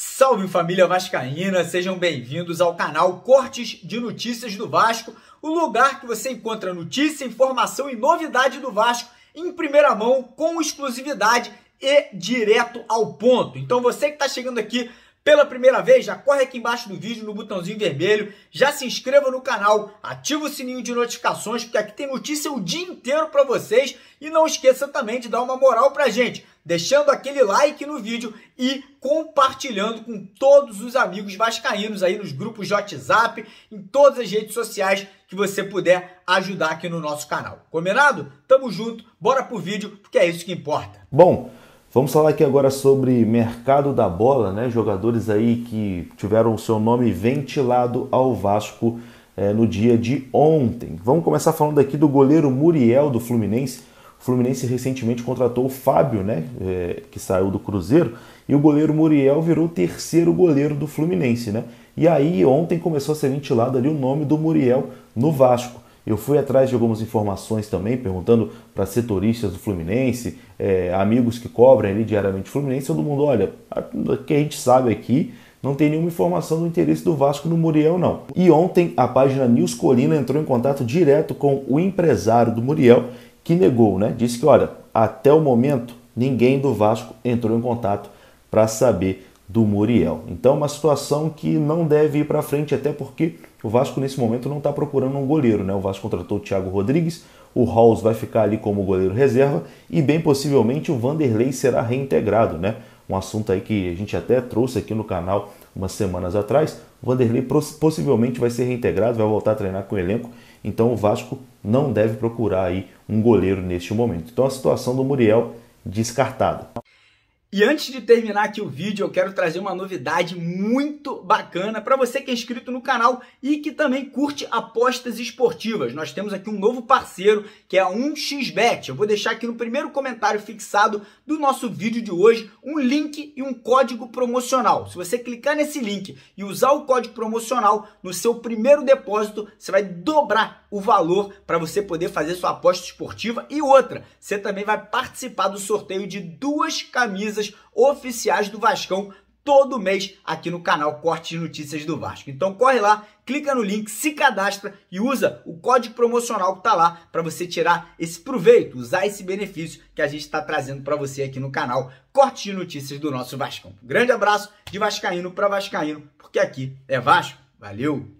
Salve família Vascaína, sejam bem-vindos ao canal Cortes de Notícias do Vasco, o lugar que você encontra notícia, informação e novidade do Vasco em primeira mão, com exclusividade e direto ao ponto. Então você que está chegando aqui pela primeira vez, já corre aqui embaixo do vídeo no botãozinho vermelho, já se inscreva no canal, ativa o sininho de notificações, porque aqui tem notícia o dia inteiro para vocês e não esqueça também de dar uma moral pra gente, deixando aquele like no vídeo e compartilhando com todos os amigos vascaínos aí nos grupos de WhatsApp, em todas as redes sociais que você puder ajudar aqui no nosso canal. Combinado? Tamo junto, bora pro vídeo, porque é isso que importa. Bom, Vamos falar aqui agora sobre mercado da bola, né? Jogadores aí que tiveram o seu nome ventilado ao Vasco é, no dia de ontem. Vamos começar falando aqui do goleiro Muriel do Fluminense. O Fluminense recentemente contratou o Fábio, né? É, que saiu do Cruzeiro, e o goleiro Muriel virou o terceiro goleiro do Fluminense, né? E aí ontem começou a ser ventilado ali o nome do Muriel no Vasco. Eu fui atrás de algumas informações também, perguntando para setoristas do Fluminense, é, amigos que cobrem ali diariamente o Fluminense, todo mundo, olha, o que a gente sabe aqui, não tem nenhuma informação do interesse do Vasco no Muriel, não. E ontem a página News Colina entrou em contato direto com o empresário do Muriel, que negou, né? Disse que, olha, até o momento ninguém do Vasco entrou em contato para saber do Muriel. Então, uma situação que não deve ir para frente, até porque o Vasco nesse momento não está procurando um goleiro, né? O Vasco contratou o Thiago Rodrigues, o Halls vai ficar ali como goleiro reserva e bem possivelmente o Vanderlei será reintegrado, né? Um assunto aí que a gente até trouxe aqui no canal umas semanas atrás. Vanderlei possivelmente vai ser reintegrado, vai voltar a treinar com o elenco. Então o Vasco não deve procurar aí um goleiro neste momento. Então a situação do Muriel descartada. E antes de terminar aqui o vídeo, eu quero trazer uma novidade muito bacana para você que é inscrito no canal e que também curte apostas esportivas. Nós temos aqui um novo parceiro que é a 1xBet. Eu vou deixar aqui no primeiro comentário fixado do nosso vídeo de hoje um link e um código promocional. Se você clicar nesse link e usar o código promocional no seu primeiro depósito, você vai dobrar o valor para você poder fazer sua aposta esportiva e outra, você também vai participar do sorteio de duas camisas oficiais do Vascão todo mês aqui no canal Corte de Notícias do Vasco. Então corre lá, clica no link, se cadastra e usa o código promocional que está lá para você tirar esse proveito, usar esse benefício que a gente está trazendo para você aqui no canal Corte de Notícias do nosso Vascão. Grande abraço de Vascaíno para Vascaíno, porque aqui é Vasco. Valeu!